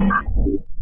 Thank you.